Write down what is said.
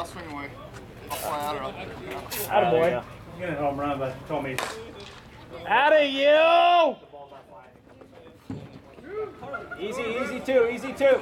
I'll swing away. I'll fly out or I'm Attaboy. Get a home run, but told me Out of you! Easy, easy two, easy two.